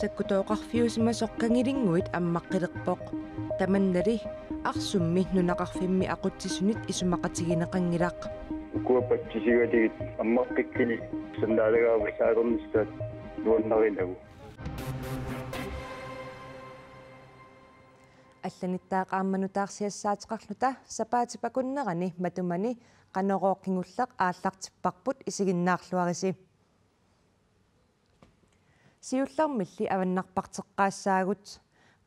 саккутооқарфиусимасоқ кангилингуит аммаққилерпоқ таманнали арсумми нунақарфимми ақутсисунит исумақатигинеқангилақ укуапатсисигалигит аммаққиккини саннаалагаава саагорнистаат нуаннаринагу алланиттаақаамманутаарсиассаатеқарлута сапаатипакуннерани матумани qanoroqqingulleq ааллартиппарпут исигиннаарлуариси сиуллармилли аваннарпартеққаассаагут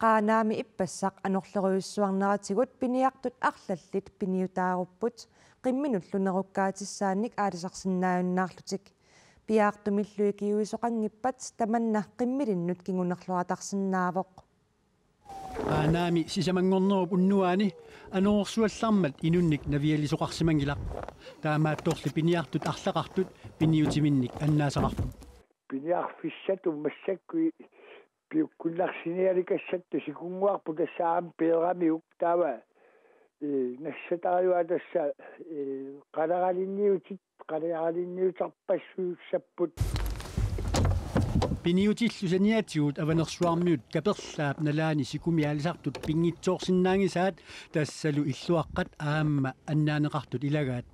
qaaнаами иппассақ анерлеруйуссуарнератигут пиниартут арлаллит пиниутааруппут. Qimminullunеруккаатиссааник аалисарсинааюннаарлутик пиаартумиллуи киуисоқангиппат таманна qimmilinнут кигунерлуатарсинаавоқ qaaнаами сисамангорнеруп уннуаани ануорсуаллармат инунник навиалисоқарсимангилақ таамаатторли пиниартут арлақартут пиниутиминник аннаасақарпут пиниарфиссату массаккуи пиуккулларсиниаликассатту сикунгуарпу тассаам пеерами уктава э нассатариуа тасса э қалералинниутит қалералинниутарпассууссаппут пиниутиллусаниатигут аванерсуармиут каперлаап налаани сикумиалисартут пингитсоорсиннаангисаат тассалу иллуаққат аама аннаанеқартут илагаат.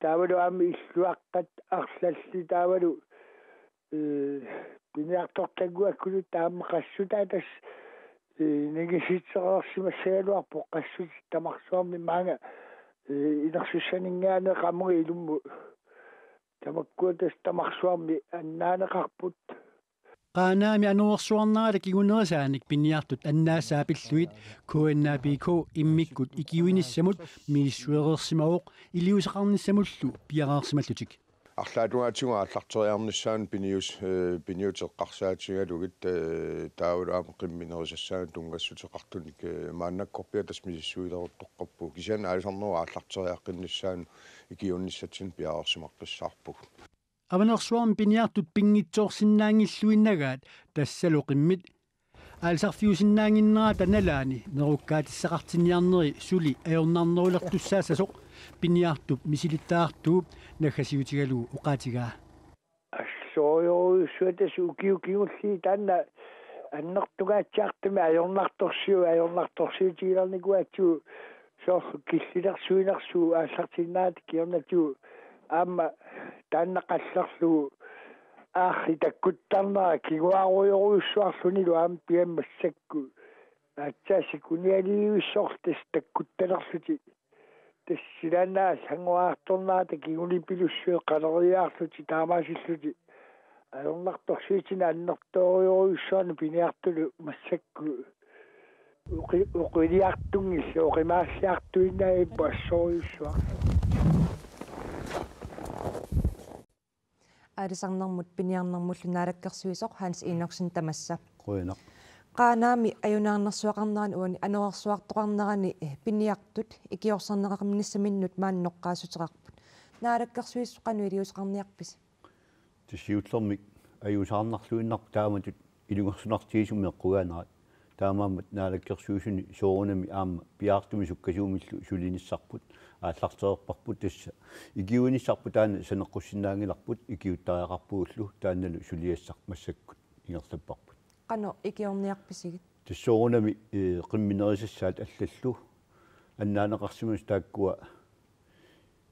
Таавалу аами иллуаққат арлалли таавалу э пиниартортагуаккулу таама qassута тас э негиситсеқарсимассагалуарпо qassут тамарсуарми маага э инерсуссанингаане qamуги илумму. Тамаккуатас тамарсуарми аннаанеқарпут qaaнаами ануорсуарнаала кигунерасааник пинниартут аннаассаа пиллуит кнпк иммиккут икиуиниссамут мииссуерерсимавоқ илиусеқарниссамуллу пиараарсималлутик арлаатугаатигуа аллартериарниссаан пиниус пиниутеққарсаатигалугит таавулаама қимминерисассаан тунгассутеқартуник мааннаккорпиа тасмисиссуилеруттоққарпу кисиан аалисарнера аллартериаққинниссаан икиунниссатсин пиаарсимаққиссаарпуг аванерсуарм пиниартут пингитсоорсиннаангиллуиннагаат тассалу қиммит аалсарфиусиннаангиннера таналаани. Неруккаатиссақартинниарнери сули аёрнарнерулертуссаассасоқ пиниартуп мисилиттаартууп наггасиутигалуу уqaатигаа ассооёруссуатас укиукиулли таанна аннертугаатсаартами аёрнарторсиу аёрнарторсиутигиларникуатсуу соор киллилерсуинерсуу ааллартиннаат киорнатуу аама тааннақаллерлугу аахи таккуттарнера кигуаруйоруйуссуарлуни луаам пиаммассакку аатсааси куниалиуиссортас таккутталерлути тассиланаа сангуаарторнаата кигулипилуссуэ қалериаарлути таамаасиллути. Аернарторсиитина аннерториоруйуссуани пиниартулу массакку. Уқи уқилиартунгилла уқимаассаартуиннаи пассориуссуар алисарнэрмут пиниарнэрмуллу наалаккерсуисоқ ханс иноксин тамасса. Қуинақ qaaнаами аюнаарнэрсуақарнерани уани ануарсуартоқарнерани пиниартут икиорсарнеқарминиссаминнут маанноққаасутеқарпут наалаккерсуиссоқану илиусеқарниарпис тиссиутлэрмик аюусаарнарлуиннар тааматут илунгерсунартиисумеққугаанерат таамаамат наалаккерсуусуни соорунами аама пиаартуми суккасуумиллу сулиниссарпут ааллартерерпарпут тасса игиуниссарпу таана санеққуссинаангиларпут игиуттариақарпууллу таанналу сулиассар массаккут ингерлаппарпут. Qano ikiorniarpisigit тассоорунами қимминерисассаат аллаллу аннаанеқарсимус тааккуа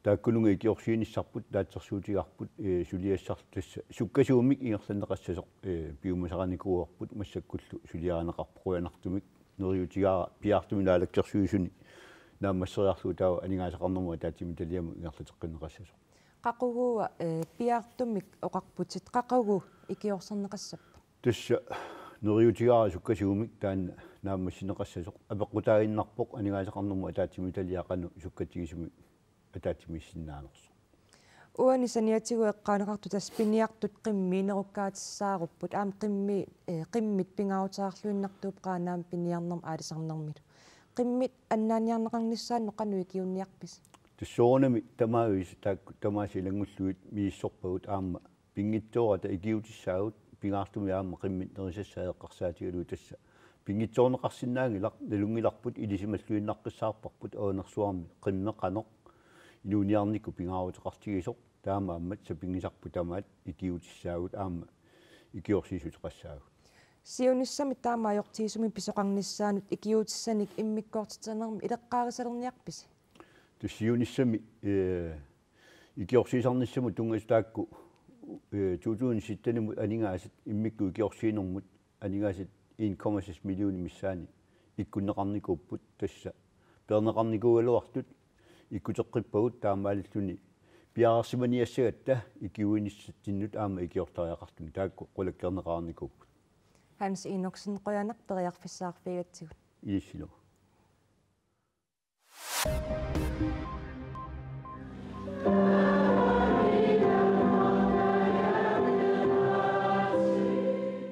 тааккунунга икиорсииниссарпут таатсерсуутигарпут сулиассар тасса суккасуумик ингерланеқассасоқ пиумусараникууарпут массаккуллу сулиаранеқарпуянартумик нериутигаара пиаартуми наалаккерсуисуни наамассериарлуу таа анигаасақарнэрмуа таатими талиаму ингерлатеққиннеқассасоқ qaqugua piartumik oqarputit qaqagu ikiorserneqassappa тасса нериутигаара суккасуумик таанна наамассинеқассасоқ апеққутаагиннарпоқ анигаасақарнэрмуа таатими талиақану суккатигисуми атаатимиссиннаанерсо уани саниатигу эққаанеқарту тас пиниартут қиммиинеруккаатиссааруппут аам қимми қиммит пингаутаарлуиннартууп қаанаам пиниарнерм аалисарнермилу qimmit аннааниарнеқарниссаанно qanui kiunniarpis тассоонами тамаагис таакку тамаасилангуллуит мииссорпагут аама пингитсоората игиутиссаагут пингаартуми аама qimмит нерисассаеққарсаатигалу тасса пингитсоорнеқарсинаангилар налунгиларпут илисималлуиннаққиссаарпарпут оонерсуарми qimmeqanoq илуниарникку пингааутеқартигисоқ таама аммат сапингисарпу тамаат икиутиссаагут аама икиорсисутеқассаагут сиунissami таамаajortiisumi писоқарнissaanut икиутиссаник иммиккоортитсанерми илеққаарисалерниарпис туссиуниссами э икиорсисарниссаму тунгастаакку э 2017 анигаасит иммикку икиорсиинэрмут анигаасит 1,6 миллиуни миссаани иккуннеқарникууппут тасса. Пернеқарникуугалуартут иккутеққиппагут таамааллуни пиаарсиманиассагатта икиуиниссатсиннут аама икиортариақартун таакку қулаккернеқарникууппут ханс иноксен қоянақ периарфиссаарфигатсигут ииссилу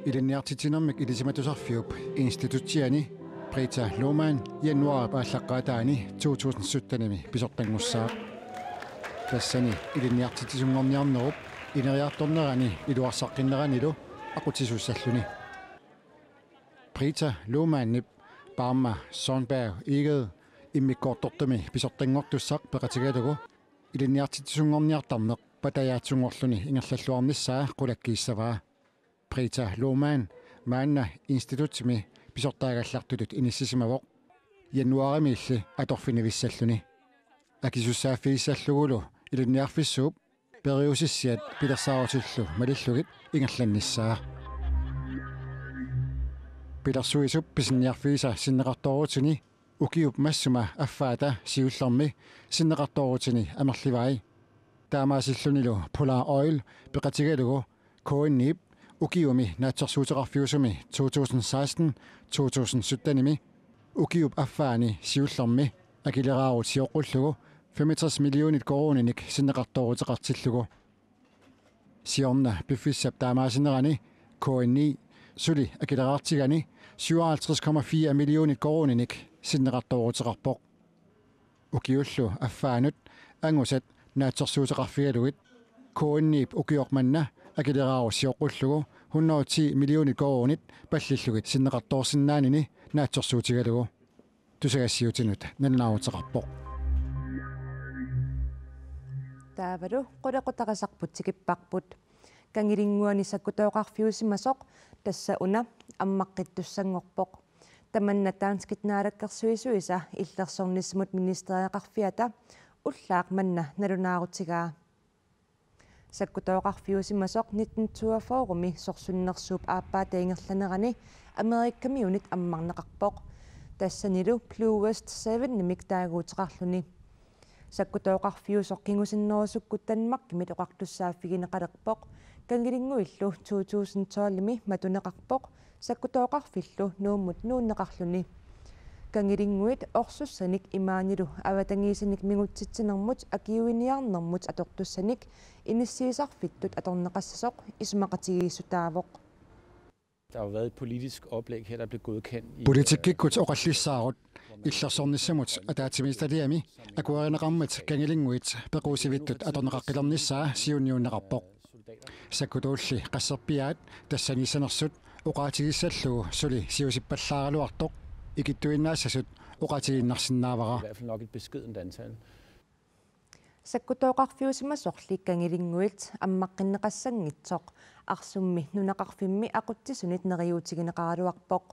илинниартитинэрмик илисиматусарфиуп институтсиани Brita Lohmann januar пааллаққаатаани 2017-нами писортангуссаа тассани илинниартитисунгорниарнеруп инериарторнерани илуарсаққиннеранилу aqutisussalluni Brita Lohmann Barma Sonberg Eged иммиккоортортами писортангортуссақ пеқатигалугу илинниартитисунгорниартарнеқ патаяатсунгорлуни ингерллуарниссаа қулаккииссаваа Brita Lohmann маанна институтсими писортаагаллартулут иниссисимавоқ януарими илли аторфинивиссаллуни акисуссааффииссаллугулу илунниарфиссууп периусиссиат пилерсаарутиллу малиллугит ингерланниссаа пилерсуисуп писинниарфииса синнеқарторуутини укиуп массума аффаата сиуллерми синнеқарторуутини амерливай таамаасиллунилу polar oil пеқатигалугу коиннип ukiumi naatsersuuteqarfiusumi 2016-2017imi ukiup affaani siullermi акилераарут сиоққуллугу 65 миллионит корониник синеқартоорутеқартиллугу сиорна биффиссап таамаасинерани KN9 сули акилераартигани 57,4 миллионит корониник синеқартоорутеқарпоқ укиуллу аффаанут ангусат наатсерсуутеқарфигалугит KN9 укиорманна акилераару сиоққуллугу 110 миллиони коонит паллиллугит синнеқарторсиннаанини наатсорсуутигалугу тусагассиутинут налнаавутеқарпоқ таавалу қулеқутақасарпут сикиппарпут кангилингуани саккутооқарфиусимасоқ тасса уна аммаққиттуссангорпоқ. Таманна таанскитнаалаккерсуисуиса иллерсорнисмут министериақарфиата уллаақ манна налунаарутигаа саккутооqarfiusimasoq 1942-ми сорсуннерсууп ааппаа таингерланерани америкками унит аммарнеқарпоқ. Тассанилу Blue West 7 нимик таагуутеқарлуни. Саккутооqarfiusoq кингусиннерусуккут танмаркимит оқартуссааффигинеқалерпоқ кангилингуиллу 2012-ми матунеқарпоқ. Саккутооqarfillu нууммут нууннеқарлуни кангилингуит орсуссаник имаанилу аватангиисаник мигутситсинермут акиуиниарнэрмут атортуссаник иниссиисарфиттут аторнеқассасоқ исмақатигииссутаавоқ. Der har jo været et politisk oplæg her, der blev godkendt. i- Politikkikut oqallissaagut иллерсорнissamut атаатимисталиами акуаринеқармат кангилингуит пеқусивиттут аторнеқаққилернissaa сиунниуннеқарпоқ саккутуулли qassерпиаат тассанисанерсут уqaатигиссаллугу сули сиусиппаллааралуартоқ икиттуиннаассасут I уqaатигиннарсинаавара hvert fald nok et beskedent antal. саккутооqarfiusimasoqli кангилингуит аммаққиннеқассангитсоқ арсумми нунақарфимми ақутсисунит нериутигинеқаралуарпоқ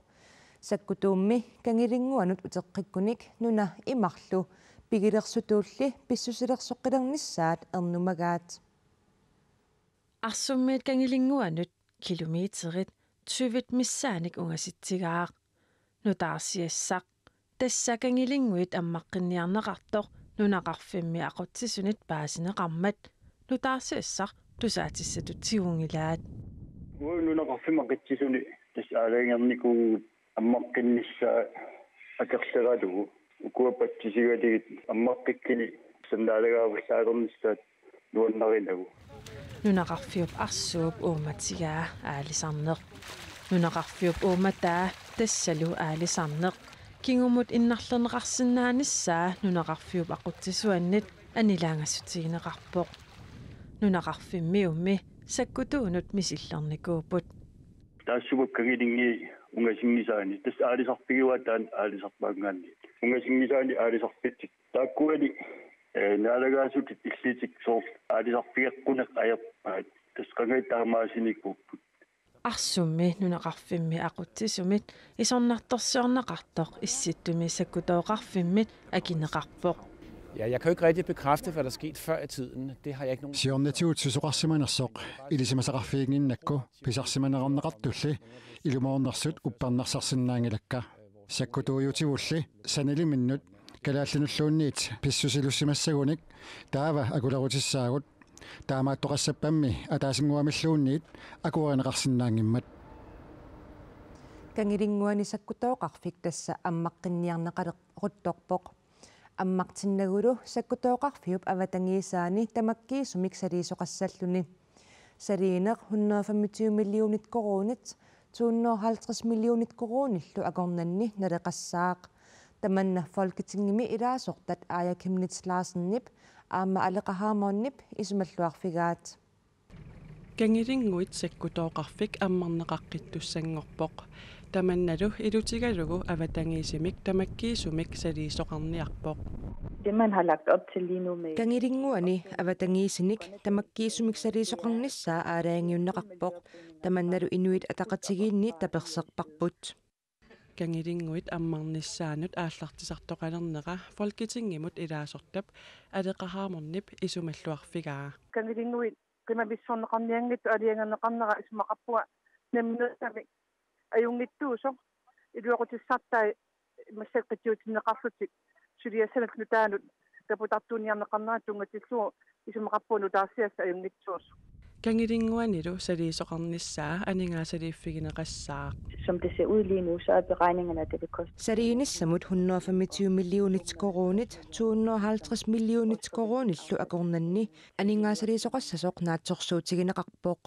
саккутуумми кангилингуанут утеққиккуник нуна имарлу. Пигилерсутуулли писсусилерсоққилернissaат ернумагаат арсуммиит кангилингуанут километрит тувит миссааник унгаситсигаақ нутаарсиассақ тассакангилингуит аммаққинниарнеқартоқ нунақарфимми ақутсисунит паасинеқармат нутаарсиассақ тусаатиссатут сигунгилаат уи нунақарфима қитсисуни тас аалаангернику аммаққиннissaа акерлераалугу укуапатсисигалигит аммаққиккини сандаалагааваллаалернissaат нуаннаринагу нунақарфиуп арсууп ууматигаа аалисарнеқ нунақарфиуп ууматаа тассалу аалисарнеқ. Кингумут иннарлернеқарсинааниссаа нунақарфиуп ақутсисуаннит анилаангассутигинеқарпоқ нунақарфиммиумми саккутуунут мисиллерникуупут таассугак кагилинги унгасингисаани тас аалисарпигуа таан аалисарпаангаанни унгасингисаани аалисарпитсик тааккуали э наалагаасут иллитик соор аалисарпигеққунеқ аярпаат тас қангай таамаасиникпуппут арсумми нунеқарфимми aqutsisumit исорнарторсиорнақартоқ исситтуми саккутооқарфиммит акинеқарпоқ Ja, jeg kan jo ikke rigtig bekræfte, hvad der skete før i tiden. Det har jeg ikke nogen... сиорнатигут сусоқарсиманерсоқ илисимасақарфигиннакку писарсиманеқарнеқартулли илумоорнерсут уппернарсарсинаангилакка саккутууютигулли санилиминнут калааллинуллуунниит писсусилуссимассагуник таава акулерутиссаагут таамааттоқассаппамми атаасингуамиллуунниит акуаринеқарсинаангиммат кангилингуани саккутооқарфик тасса аммаққинниарнеқалеққутторпоқ аммартиннагулу саккутооқарфиуп аватангиисаани тамаккиисумик салиисоқассаллуни салиинеқ 125 миллионит коронит 250 миллионит корониллу акорнанни налеқассаақ таманна folketingimi илаасортат аая кимнитс лаарсеннип аама алеқахаамооннип исумаллуарфигаат кангилингуит саккутооқарфик аммарнеқаққиттуссангорпоқ. Таманналу илутигалугу аватангиисимик тамаккиисумик салиисоқарниарпоқ det man har lagt op til lige nu med кангилингуани аватангиисиник тамаккиисумик салиисоқарнissaa аалаангиуннеқарпоқ таманналу инуит атақатигиинни таперсерпарпут кангилингуит аммарниссаанут ааллартисартоқалернера folketingimut илаасортап алеқахааморнип исумаллуарфигаа kangilingui qimavissорneqarnianngittu aliangerneqarnera ismaqappua namnusami ajungittuuso iluaqutissartai массаққитиутиннеқарлутик сулиассанак нутаанут капутартуниарнеқарнера тунгатиллуу исумақаппуну таарсиасса аюнгитсуус кангилингуанилу салиисоқарнissaa анингаасалииффигинеқассаа som det ser ud lige nu så er beregningerne at det vil koste Sariinissamut 125 millionit koronit 250 millionit koronillu akornanni aningaasaliisoqassasoq naatsorsuutigineqarpoq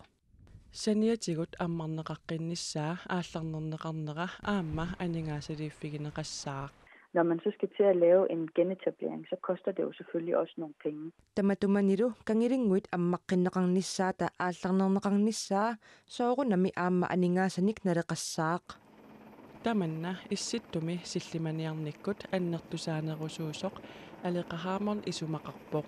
саниатигут аммарнеқаққиннissaa аалларнернеқарнера аама анингаасалииффигинеқассаа når man så skal til at lave en genetablering, så koster det jo selvfølgelig også nogle penge. таматуманилу кангилингуит аммаққиннеқарнissaата аалларнернеқарнissaa соорунами аама анингаасаник налеқассаақ таманна исситтуми силлиманиарниккут аннертусаанерусуусоқ алеқахааморн исумақарпоқ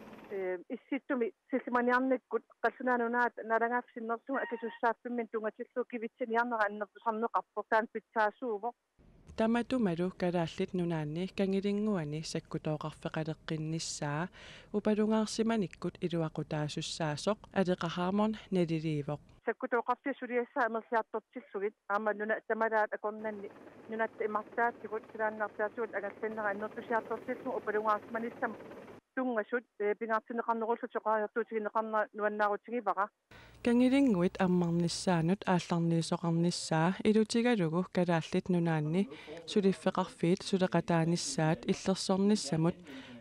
исситтуми силлиманиарниккут қаллунааnunaat налагаафсиннэрсуга акисуссааффиммин тунгатиллу кивитсиниарнера аннертусарнеқарпоқ таан питсаасууво таматумалу калааллит нунаанни кангилингуани саккутооқарфеқалеққиннissaa упалунгаарсиманиккут илуақутаасуссаасоқ алеқахааморн налиливоқ саккутооқарфи сулиассаа амерлиартортиллугит аама нуна тамалаат акорнанни нунатта имартаатигут силааннаартаатигут агассаннера аннертусиартортиллу упалунгаарсиманиссам тунгасут пингаартинеқарнеруллу соқариартуутигинеқарна нуаннаарутигивара кангилингуит аммарнissaанут аалларниисоқарнissaa илутигалугу калааллит нунаанни сулиффеқарфиит сулеқатааниссаат иллерсорниссамут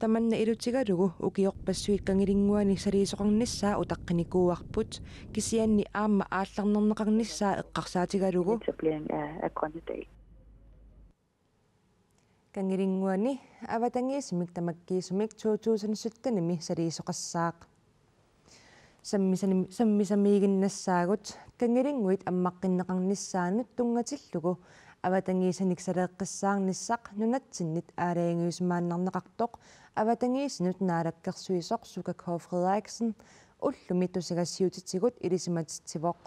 ерсеққиссаасутигорусуппаралу калааллит нунаанни сулиффеқарфиит тааматуллу аама иллоқарфинни нунақарфиннилу сулиффеқарфиит сулеқатааниссаат наатсорсуутигинеқартоқ аватангиисмик тамаккиисумик салиисоқарниссаанут анингаасат аторнеқартуссат таама аннертутигитиллугит таманна илутигалугу укиорпассуит кангилингуани салиисоқарниссаа утаққиникууарпут кисианни аама аалларнернеқарниссаа эққарсаатигалугу Etablering af, af Grønnedal. кангилингуани аватангиисмик тамаккиисумик 2017-ними салиисоқассаақ саммисани саммисамиигиннассаагут кангилингуит аммаққиннеқарниссаанут тунгатиллугу аватангиисаник салеэққиссаарниссақ нунатсиннит аалаангиусмааннарнеқартоқ аватангиисинут наалаккерсуисоқ сукаков фредериксен уллуми тусигассиутитсигут илисиматитсивоқ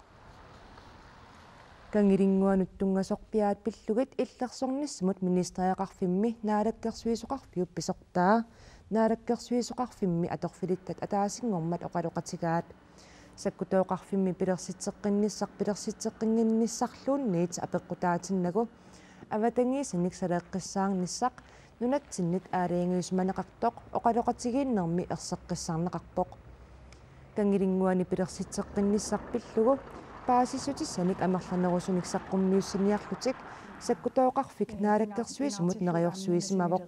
кангилингуанут тунгасорпиаат пиллугит иллерсорниссамут министериақарфимми наалаккерсуисоқарфиуп писортаа наалаккерсуисоқарфимми аторфилиттат атаасингормат оқалоқатигаат саккутооқарфимми пилерситсеққинниссақ пилерситсеққингинниссарлуунниит апеққутаатиннагу аватангиисаник салеэққиссаарниссақ нунатсиннит аалиангиусманеқартоқ оқалоқатигииннэрми ерсеққиссаарнеқарпоқ кангилингуани пилерситсеққинниссарпиллугу паасиссутиссаник амерланерусуник саққуммиуссиниарлутик саккутооқарфик наалаккерсуисумут нериорсуисимавоқ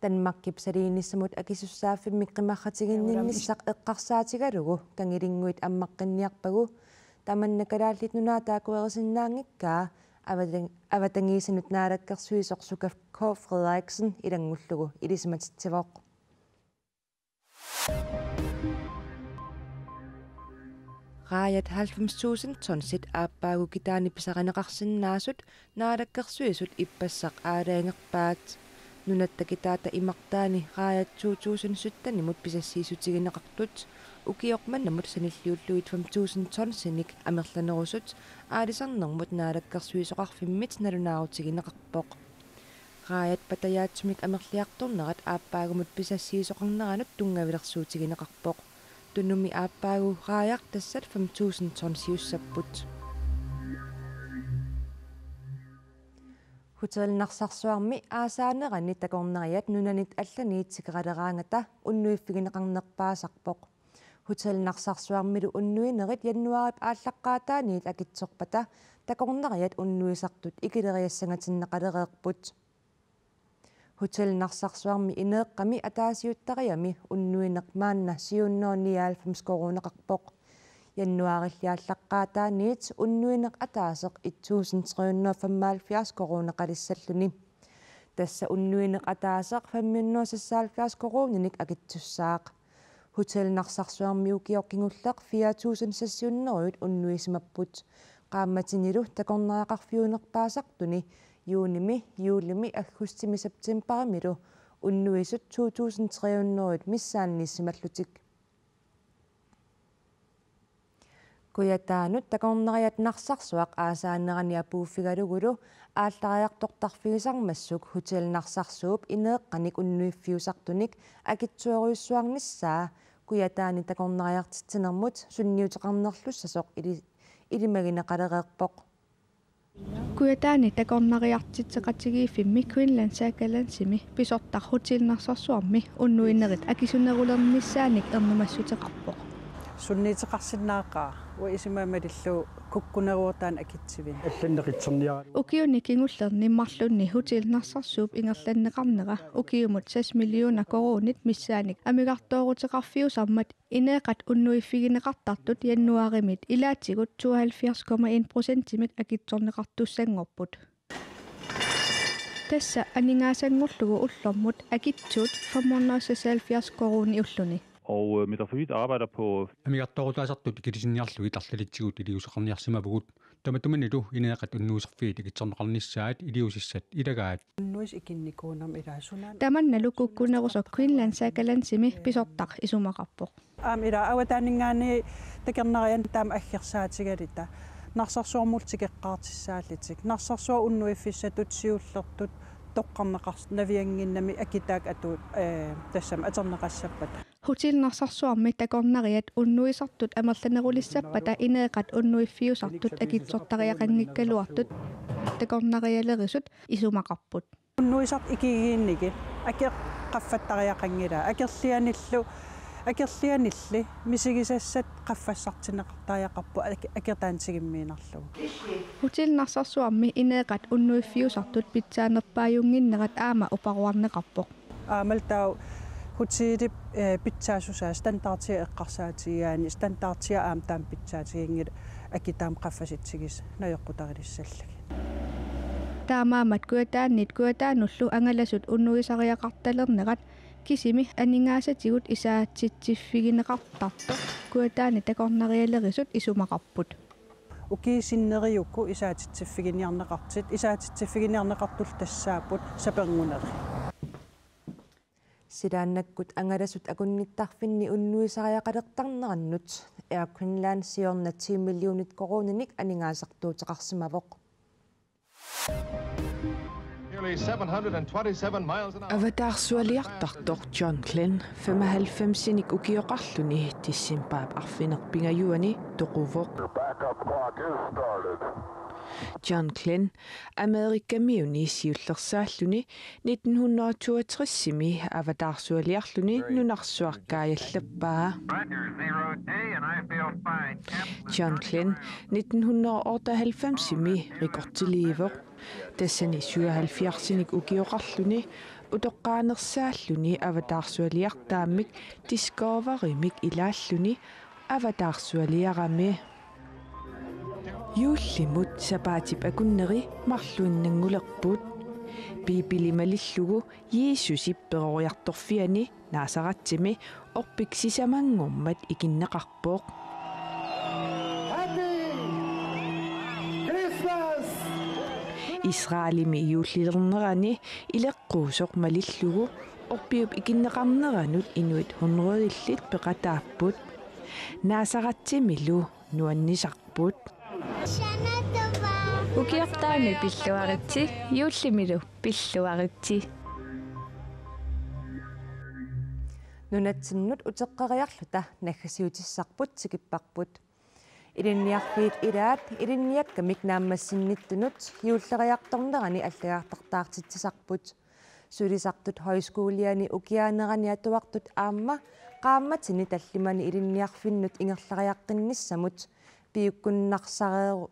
танмаккип салииниссамут акисуссааффиммик қимарратигиннинниссақ эққарсаатигалугу кангилингуит аммаққинниарпагу таманна калааллит нунаатаакуерисиннаангиккаа аватан аватангиисанут наалаккерсуисоқ сукав К Фредерикsen илангуллугу илисиматитсивоқ раят 90000 тонсит ааппаагу китаани писаринеқарсинаасут наалаккерсуисут иппассақ аалаангерпаат нунатта китаата имартаани раят 2017 нимут писассиисутигинеқартут укиоқманнамут саниллиуллуит 5000 тонсиник амерланерусут аалисарнэрмут наалаккерсуисоқарфиммит налунаарутигинеқарпоқ раят патаяатсумик амерлиарторнерат ааппаагумут писассиисоқарнеранут тунгавилерсуутигинеқарпоқ туннуми ааппаагу рааяр тассат 5000 тонн сиуссаппут. Хутэлнарсарсуарми аасаанерани такорнериат нунанит алланиитсикералераангата уннуиффигинеқарнерпаасарпоқ уннуинерит яннуарип ааллаққаатааниит акитсорпата такорнериат уннуисартут икилериассангатиннеқалереерпут хутэлнарсарсуарми инеэкками атаасиуттариами уннуинермаанна сиунноониаалфамс корунеқарпоқ яннуариллиаллаққаатааниит уннуинеқ атаасеқ 1375 корунеқалиссаллуни тасса уннуинеқ атаасеқ 570 коруниник акитсуссаақ киоркингуллеқ 4000 сассиуннеруит уннуисимаппут qaammatinilу такорнеақарфиунерпаасартуни юуними юулими аггустими септембарамилу уннуисут 2300 миссаанниссималлутик куятаанут такорнериат нарсарсуақ аасаанерани апууффигалугулу ааллариартортарфигисармассук хотелнарсарсууп инеэққаник уннуиффиусартуник акитсуоруйуссуарниссаа куятаани такорнериартитсинермут сунниутеқарнерлуссасоқ или илимагинеқалереерпоқ куятаани такорнариартитсеқатигииффимми квинланд саакалансими писортар хутилнарсарсуарми уннуинерит акисунерулерниссааник эрнумассутеқарпоқ. Сунниитеқарсинаақаа уа исимаамалиллу куккунеруутаан акитсивин алланнеқитсерниара укиуни кингуллерни марлунни хутилнарсарсууп ингерланнеқарнера укиумут 6 миллиона коруунит миссааник амигартоорутеқарфиусармат инеэқат уннуиффигинеқартартут яннуаримит илаатигут 72,1 тимик акитсорнеқартуссангорпут тасса анингаасангорлугу уллормут акитсуут 576 корууни уллуни Og øh, Metrofit arbejder på... амигартторутаасартут килисинниарлуги тарлалитсигут илиусеқарниарсимавгут таматуманилу инеэқат уннуусерфиит икитсорнеқарниссаат илиусиссат илагаат нуис икинникуунам илаасунaan таманналу куккунерусо квинланд саакалансими писортақ исумақарпоқ аам ила аватаанингаани такернариан таам аггерсаатигалита нарсарсуармултикеққаартиссааллитик нарсарсуа уннуиффиссатут сиуллертут тоққарнеқарс навиангиннами акитаак атуут э тассам атернеқассаппата хутилнарсарсуарми такорнариат уннуисартут амерланерулиссаппата инеэқат уннуиффиусартут акитсортариақангиккалуартут такорнариалерисут исумақарпут уннуисарт икигиинники аке qaffаттариақангила акерлианиллу акерлианилли мисигисассат qaffассартинеқартариақарпу акертаансигиммиинарлугу хутилнарсарсуарми инеэқат уннуиффиусартут питсаанерпааюнгиннерат аама упаруарнеқарпоқ аамалтау хутиилип питсаасусаа стандартиа эққарсаатигаани стандартиа аам таам питсаатигингил акитаам qaffasitsigis наёққутарилиссаллаги таамаамат куатааннит куатаануллу ангаласут уннуисариақарталернерат кисими анингаасатигут исаатситсиффигинеқартарто куатаани такорнариалерисут исумақарпут укиисиннериукку исаатитсиффигиниарнеқартит исаатитсиффигиниарнеқартул тассаапут сапернгунери силааннаккут ангаласут акунниттарфинни уннуисариақалертарнераннут Air Queensland сиорна 10 миллионит корунаник анингаасартуутеқарсимавоқ аватаарсуалиартартор Джон Клен 95-синик укиоқарлуни тиссимпаап арфинерпингаюани тоқувоқ John Glenn Amerikamiuni siullersaalluni 1962-simi avataarsualiarluni nunarsuarkaajallappaa John Glenn 1998-simi rikortiliivoq тассани 77-синик укиоқарлуни утоққаанерсааллуни аватаарсуалиартааммик Discovery-мик илааллуни аватаарсуалиарами юуллимут сапаатип акуннери марлуиннангулерпут пипилималиллугу Иисус ипперориарторфиани наасаратсими орпиксисамангормат икиннеқарпоқ. Исраалими иуллилернерани илеққуусоқ малиллугу орпиуп икиннеқарнеранут инуит хунруилlit пеқатааппут. Наасаратсимилу нуаннисарпут укиортаами пиллуаритси юуллимилу пиллуаритси нунатсиннут утеққариарлута наггасиутиссарпут сикиппарпут илинниарфиит илаат илинниаккамик нааммассинниттунут юуллериарторнерани аллагаартартаартитсисарпут сулисартут хойскуулиани укиаанерани атуартут аама qaammatini tallimani ilinniarfinnut ingerlariaqqinnissamut piukkunnarsareeru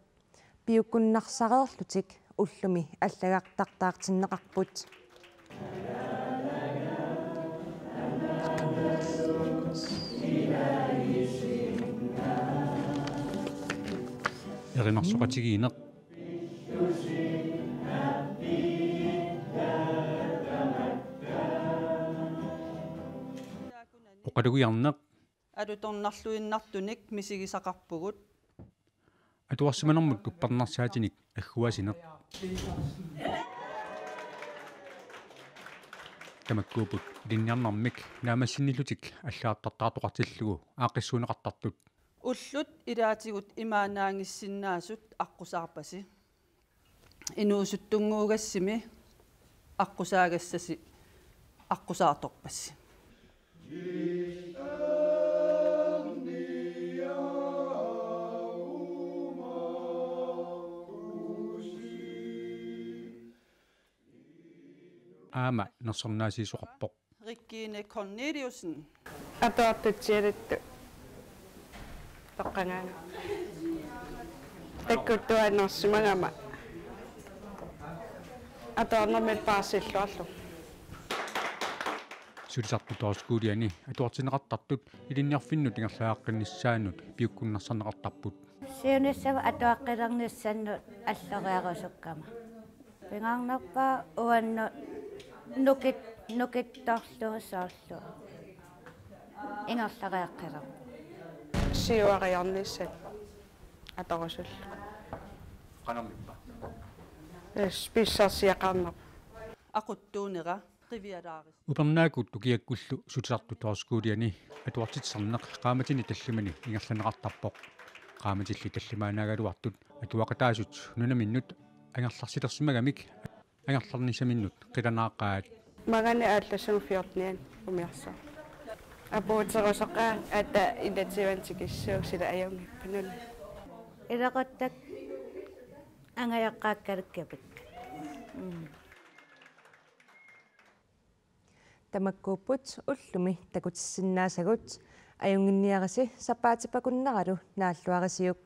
piukkunnarsareerlutik ullumi аллагаартартаартиннеқарпут эринарсоқатигиинеқ оқалугиарнеқ алуторнарлуиннартуник мисигисақарпугут атуарсиманэрмут туппарнарсаатиник аггуасинеқ тамаккуупут линниарнармик наамассиннилутик аллаартартаартоқартиллугу аақиссуунеқартартут уллут илаатигут имаанаангиссиннаасут аққусаарпаси инуусуттунгуугассими аққусаагассаси аққусаарторпасси аама нерсорнаасиисоқарпоқ риккиине корнелиусен атуартутсиалитту тоққангаана таккуттуаннерсимагама атуарнэрмит паассиллуарлу сулисарту тоорскуулиани атуартинеқартартут илинниарфиннут ингерлааққиннссаанут пиуккуннарсарнеқартарпут сиуниссава атуаққилерниссаннут аллориарусуккама пингаарнерпа уанну нукит нукитторлуусаарлу ингерлариаққилер сиуариарниссат аторусул qanarmippa списсарсиақарнер ақуттуунера qivиалаарис упернаакут тукиаккуллу сулисарту тоорскуулиани атуартитсарнеқ qaamатини таллимани ингерланеқартарпоқ qaamatilli таллимаанагалуартут атуақатаасут нунаминнут ангерларсилерсимагамик ангерларнисаминнут қиланааққаат магани аалласугу фиортниан умиарсаа апуутерусақаа ата илатсивантикиссуу сила аюнгиппануна илақоттак ангаяққааккалуккапик тамаккууппут уллуми такутиссиннаасагут аюнгинниараси сапаатипакуннералу нааллуарисиук